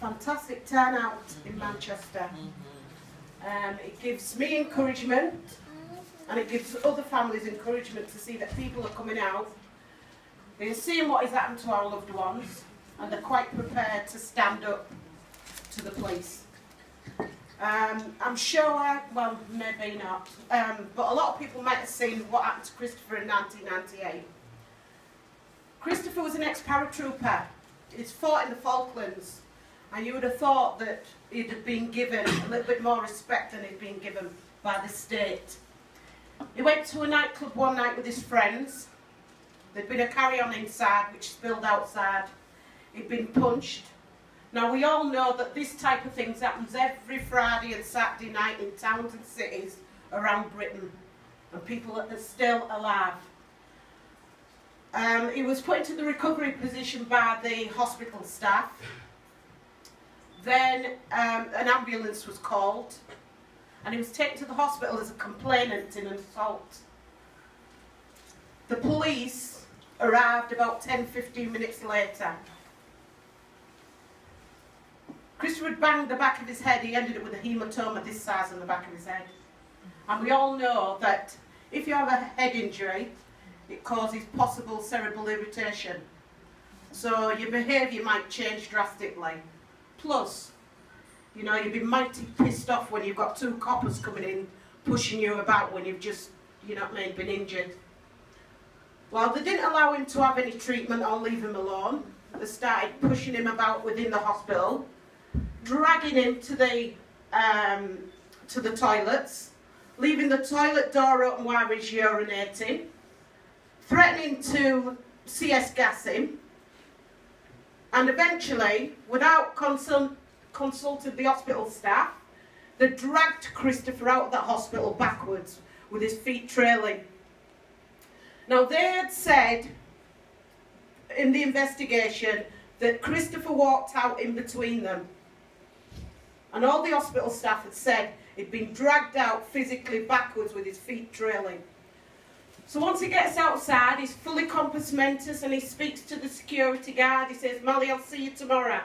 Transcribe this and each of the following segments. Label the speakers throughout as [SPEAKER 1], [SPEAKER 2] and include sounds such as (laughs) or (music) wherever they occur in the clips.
[SPEAKER 1] fantastic turnout in Manchester. Um, it gives me encouragement and it gives other families encouragement to see that people are coming out. They're seeing what has happened to our loved ones and they're quite prepared to stand up to the police. Um, I'm sure, well, maybe not, um, but a lot of people might have seen what happened to Christopher in 1998. Christopher was an ex-paratrooper. He's fought in the Falklands, and you would have thought that he'd have been given a little bit more respect than he'd been given by the state. He went to a nightclub one night with his friends. There'd been a carry-on inside, which spilled outside. He'd been punched. Now, we all know that this type of thing happens every Friday and Saturday night in towns and cities around Britain, and people are still alive. Um, he was put into the recovery position by the hospital staff. Then um, an ambulance was called, and he was taken to the hospital as a complainant in an assault. The police arrived about 10-15 minutes later. Christopher banged the back of his head. He ended up with a hematoma this size on the back of his head. And we all know that if you have a head injury, it causes possible cerebral irritation. So your behaviour might change drastically. Plus, you know, you'd be mighty pissed off when you've got two coppers coming in, pushing you about when you've just, you know what I mean, been injured. Well, they didn't allow him to have any treatment or leave him alone. They started pushing him about within the hospital, dragging him to the um, to the toilets, leaving the toilet door open while he's urinating, threatening to CS gas him, and eventually, without consult consulting the hospital staff, they dragged Christopher out of that hospital backwards with his feet trailing. Now, they had said in the investigation that Christopher walked out in between them. And all the hospital staff had said he'd been dragged out physically backwards with his feet trailing. So once he gets outside, he's fully compos mentis and he speaks to the security guard. He says, Molly, I'll see you tomorrow.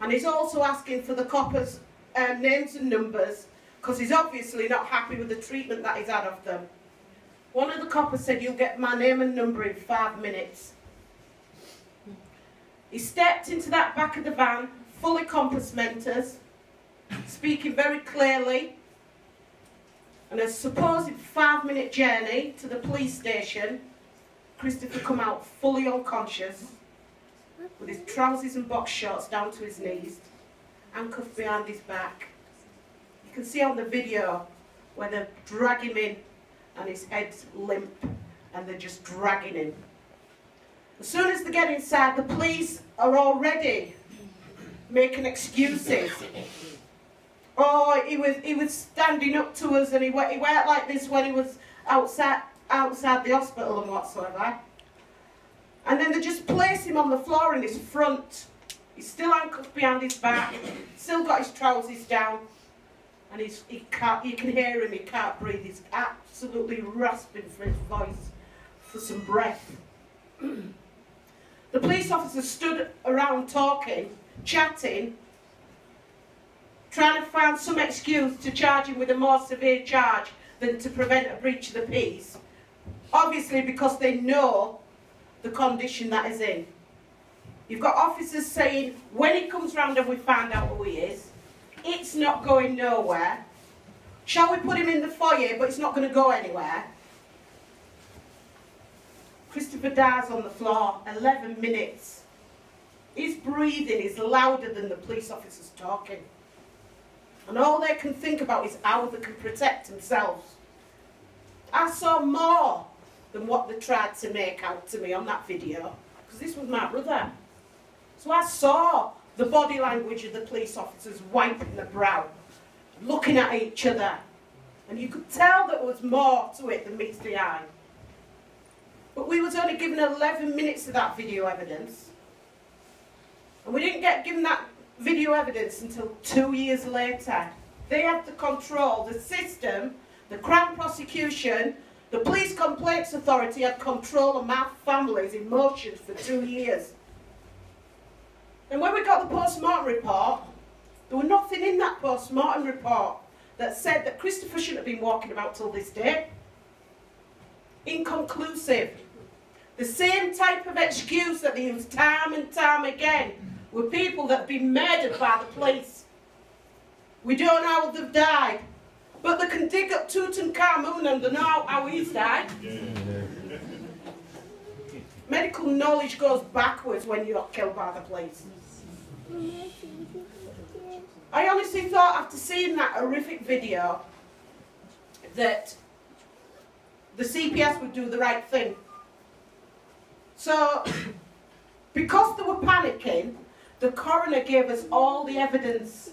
[SPEAKER 1] And he's also asking for the coppers' um, names and numbers because he's obviously not happy with the treatment that he's had of them. One of the coppers said, you'll get my name and number in five minutes. He stepped into that back of the van, fully compos mentis, speaking very clearly, and a supposed five-minute journey to the police station, Christopher come out fully unconscious, with his trousers and box shorts down to his knees, handcuffed behind his back. You can see on the video where they drag him in and his head's limp and they're just dragging him. As soon as they get inside, the police are already making excuses. Oh, he was he was standing up to us and he went, he went like this when he was outside outside the hospital and whatsoever. And then they just place him on the floor in his front. He's still handcuffed behind his back, still got his trousers down, and he's, he can't, you can hear him, he can't breathe. He's absolutely rasping for his voice, for some breath. the police officer stood around talking, chatting, trying to find some excuse to charge him with a more severe charge than to prevent a breach of the peace. Obviously because they know the condition that is in. You've got officers saying, when he comes round and we find out who he is, it's not going nowhere. Shall we put him in the foyer, but it's not going to go anywhere? Christopher dies on the floor, 11 minutes. His breathing is louder than the police officers talking. And all they can think about is how they can protect themselves. I saw more than what they tried to make out to me on that video. Because this was my brother. So I saw the body language of the police officers wiping the brow, looking at each other. And you could tell there was more to it than meets the eye. But we was only given 11 minutes of that video evidence. And we didn't get given that video evidence until two years later. They had to control the system, the Crown prosecution, the Police Complaints Authority had control of my family's emotions for two years. And when we got got the post-mortem report, there was nothing in that post-mortem report that said that Christopher shouldn't have been walking about till this day. Inconclusive. The same type of excuse that they use time and time again were people that have been murdered by the police. We don't know how they've died, but they can dig up Tutankhamun and they know how he's died. Medical knowledge goes backwards when you're killed by the police. I honestly thought after seeing that horrific video that the CPS would do the right thing. So, (coughs) because they were panicking, the coroner gave us all the evidence.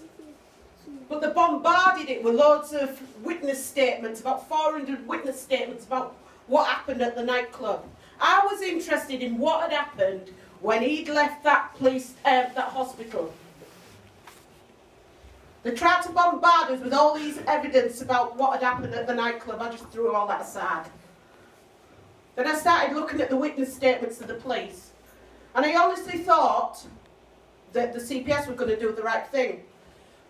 [SPEAKER 1] But they bombarded it with loads of witness statements, about 400 witness statements about what happened at the nightclub. I was interested in what had happened when he'd left that police, uh, that hospital. They tried to bombard us with all these evidence about what had happened at the nightclub. I just threw all that aside. Then I started looking at the witness statements of the police. And I honestly thought that the CPS were going to do the right thing.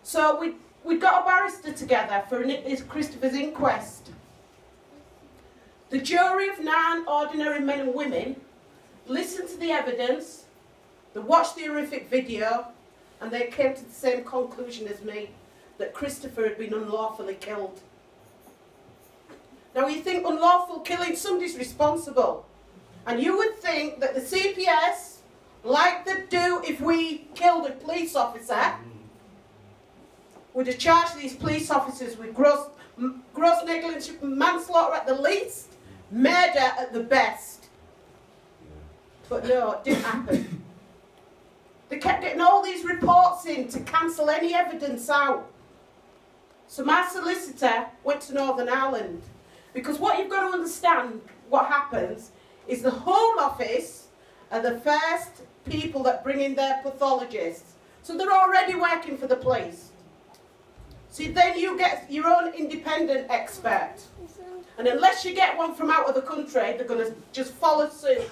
[SPEAKER 1] So we, we got a barrister together for an, Christopher's inquest. The jury of nine ordinary men and women listened to the evidence, they watched the horrific video, and they came to the same conclusion as me, that Christopher had been unlawfully killed. Now you think unlawful killing, somebody's responsible. And you would think that the CPS, like they do if we killed a police officer, would have charged these police officers with gross, gross negligence, manslaughter at the least, murder at the best. But no, it didn't happen. They kept getting all these reports in to cancel any evidence out. So my solicitor went to Northern Ireland because what you've got to understand, what happens, is the Home Office are the first people that bring in their pathologists. So they're already working for the police. So then you get your own independent expert. And unless you get one from out of the country, they're going to just follow suit.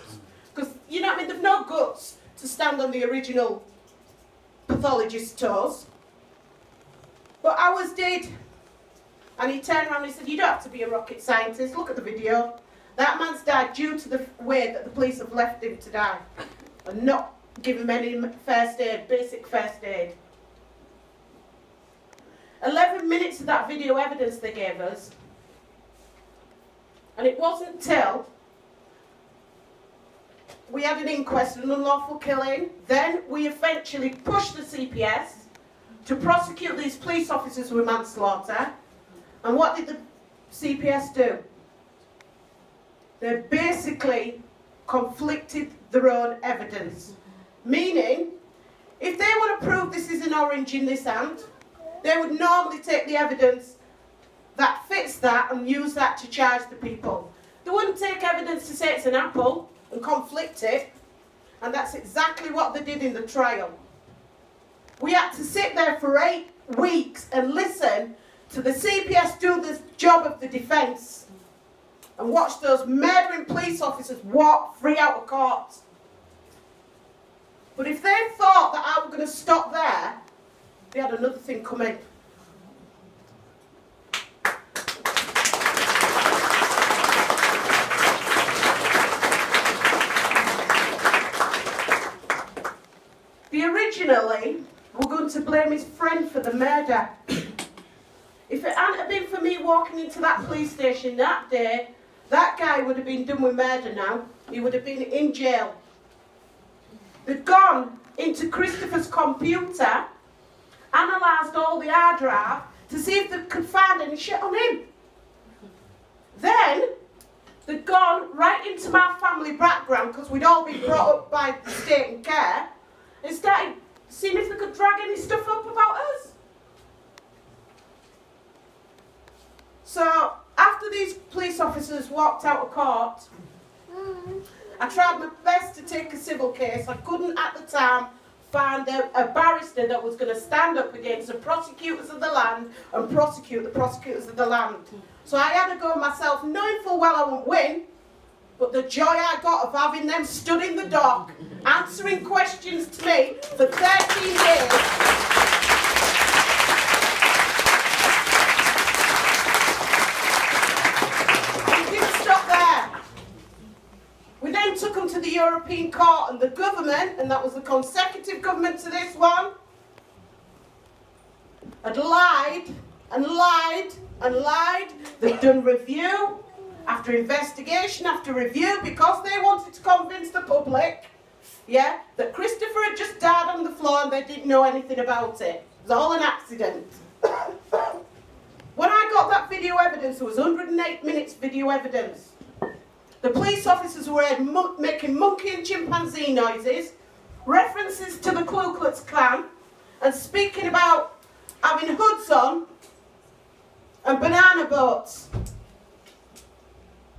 [SPEAKER 1] Because, you know I mean, they've no guts to stand on the original pathologist's toes. But ours did. And he turned around and he said, you don't have to be a rocket scientist. Look at the video. That man's died due to the way that the police have left him to die. And not give him any first aid, basic first aid. 11 minutes of that video evidence they gave us. And it wasn't till we had an inquest on unlawful killing. Then we eventually pushed the CPS to prosecute these police officers with manslaughter. And what did the CPS do? They basically conflicted their own evidence. Meaning, if they would to prove this is an orange in this hand, they would normally take the evidence that fits that and use that to charge the people. They wouldn't take evidence to say it's an apple and conflict it, and that's exactly what they did in the trial. We had to sit there for eight weeks and listen to the CPS do the job of the defence and watch those murdering police officers walk free out of court. But if they thought that I was going to stop there, they had another thing coming. The originally were going to blame his friend for the murder. (coughs) If it hadn't been for me walking into that police station that day, that guy would have been done with murder now. He would have been in jail. They'd gone into Christopher's computer, analysed all the hard drive to see if they could find any shit on him. Then, they'd gone right into my family background, because we'd all been brought up by the state and care, and started seeing if they could drag any stuff up about us. So after these police officers walked out of court, I tried my best to take a civil case. I couldn't at the time find a, a barrister that was going to stand up against the prosecutors of the land and prosecute the prosecutors of the land. So I had to go myself, knowing full well I wouldn't win, But the joy I got of having them stood in the dock, answering questions to me for 13 years. It didn't stop there. We then took them to the European Court and the government, and that was the consecutive government to this one, had lied and lied and lied. They'd done review after investigation after review because they wanted to convince the public, yeah, that Christopher had just died on the floor and they didn't know anything about it. It was all an accident. (coughs) when I got that video evidence, there was 108 minutes video evidence. The police officers were making monkey and chimpanzee noises, references to the Ku Klux Klan, and speaking about having hoods on and banana boats.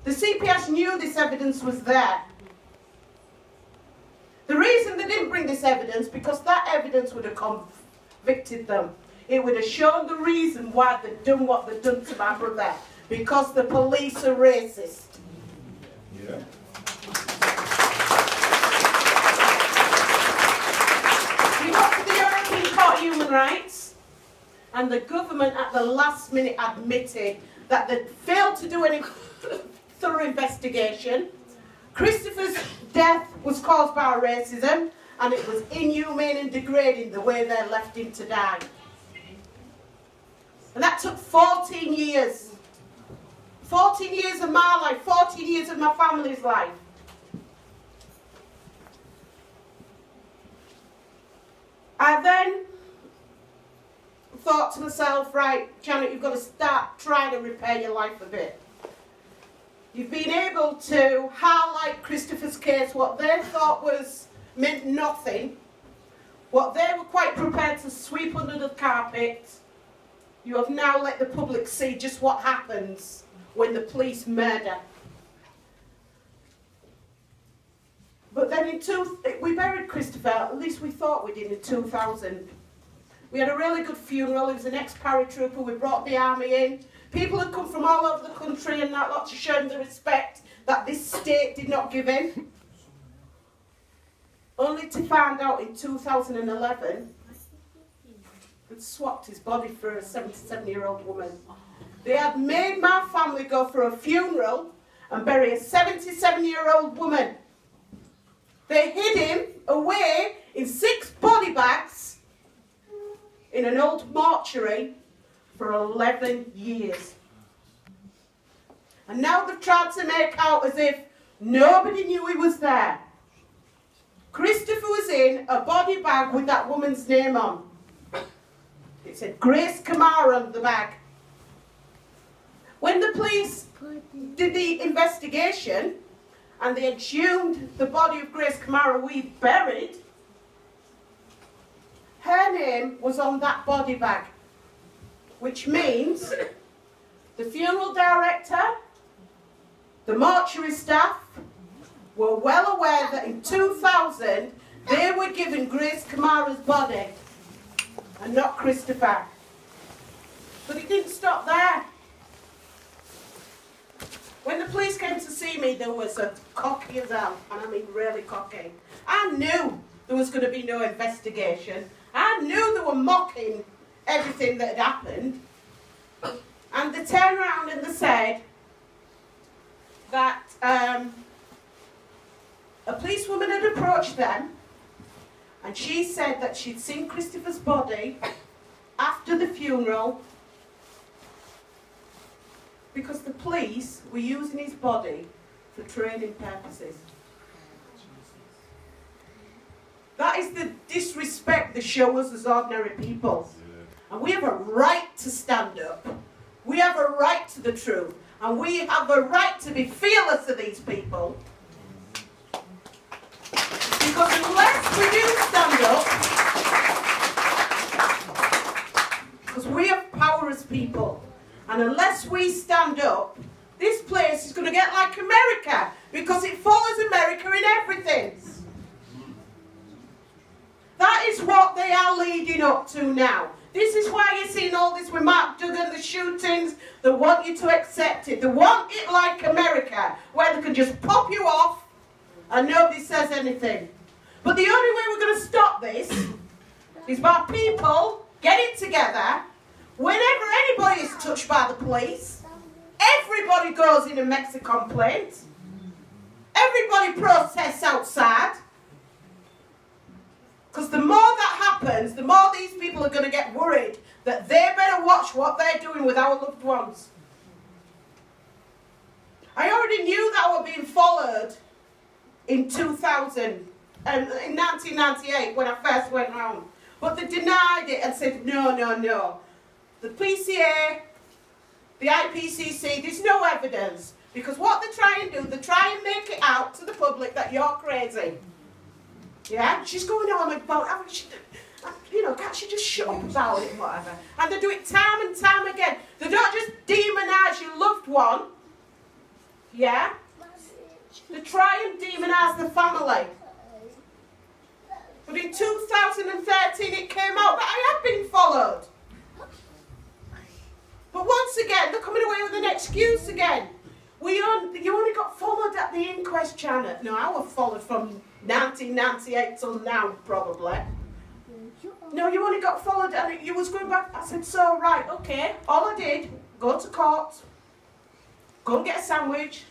[SPEAKER 1] The CPS knew this evidence was there. The reason they didn't bring this evidence, because that evidence would have convicted them. It would have shown the reason why they'd done what they'd done to my brother. Because the police are racist.
[SPEAKER 2] Yeah.
[SPEAKER 1] We got to the European Court of Human Rights, and the government at the last minute admitted that they'd failed to do any (laughs) thorough investigation. Christopher's death was caused by racism, and it was inhumane and degrading the way they left him to die. And that took 14 years. 14 years of my life, 14 years of my family's life. I then thought to myself, right, Janet, you've got to start trying to repair your life a bit. You've been able to highlight Christopher's case, what they thought was meant nothing, what they were quite prepared to sweep under the carpet. You have now let the public see just what happens when the police murder. But then in two, we buried Christopher, at least we thought we did in 2000. We had a really good funeral, he was an ex-paratrooper, we brought the army in. People had come from all over the country and that lot to show him the respect that this state did not give him. Only to find out in 2011, they'd swapped his body for a 77-year-old woman. They had made my family go for a funeral and bury a 77-year-old woman. They hid him away in six body bags in an old mortuary for 11 years. And now they've tried to make out as if nobody knew he was there. Christopher was in a body bag with that woman's name on. It said Grace Kamara on the bag. When the police did the investigation and they exhumed the body of Grace Kamara we buried, her name was on that body bag, which means the funeral director, the mortuary staff were well aware that in 2000 they were given Grace Kamara's body and not Christopher. But it didn't stop there. When the police came to see me, there was a cocky as hell, and I mean really cocky. I knew there was going to be no investigation. I knew they were mocking everything that had happened. And they turned around and they said that um, a policewoman had approached them and she said that she'd seen Christopher's body after the funeral because the police were using his body for training purposes. That is the disrespect they show us as ordinary people. And we have a right to stand up. We have a right to the truth. And we have a right to be fearless of these people. Because unless we do stand up, because we have power as people, and unless we stand up, this place is going to get like America because it follows America in everything. That is what they are leading up to now. This is why you're seeing all this with Mark Duggan, the shootings. They want you to accept it. They want it like America, where they can just pop you off and nobody says anything. But the only way we're going to stop this (coughs) is by people getting together. Whenever anybody is touched by the police, everybody goes in and makes a complaint. Everybody protests outside. Because the more that happens, the more these people are going to get worried that they better watch what they're doing with our loved ones. I already knew that I was being followed in 2000, um, in 1998 when I first went home. But they denied it and said, no, no, no. The PCA, the IPCC, there's no evidence. Because what they try and do, they try and make it out to the public that you're crazy. Yeah? She's going on about, having, she, you know, can't she just shut up about it and whatever? And they do it time and time again. They don't just demonise your loved one. Yeah? They try and demonise the family. But in 2013 it came out that I had been followed. But once again, they're coming away with an excuse again. We you only got followed at the inquest, Janet. No, I was followed from 1998 till now, probably. No, you only got followed and you was going back. I said, so, right, okay. All I did, go to court, go and get a sandwich,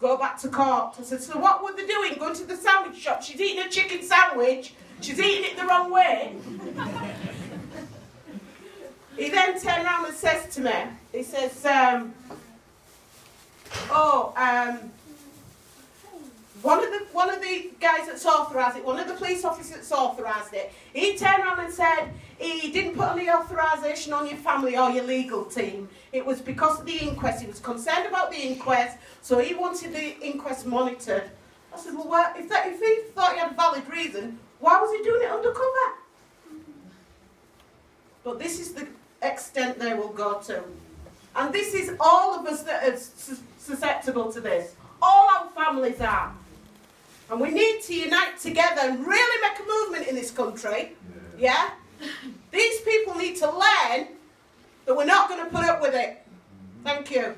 [SPEAKER 1] go back to court. I said, so what were they doing? Going to the sandwich shop. She's eating a chicken sandwich. She's eating it the wrong way. he then turned around and says to me, he says, um, oh, um, one of the one of the guys that's authorised it, one of the police officers that's authorised it, he turned around and said he didn't put any authorisation on your family or your legal team. It was because of the inquest. He was concerned about the inquest, so he wanted the inquest monitored. I said, well, if, that, if he thought he had a valid reason, why was he doing it undercover? But this is the extent they will go to. And this is all of us that are susceptible to this. All our families are. And we need to unite together and really make a movement in this country. Yeah? yeah? These people need to learn that we're not going to put up with it. Thank you.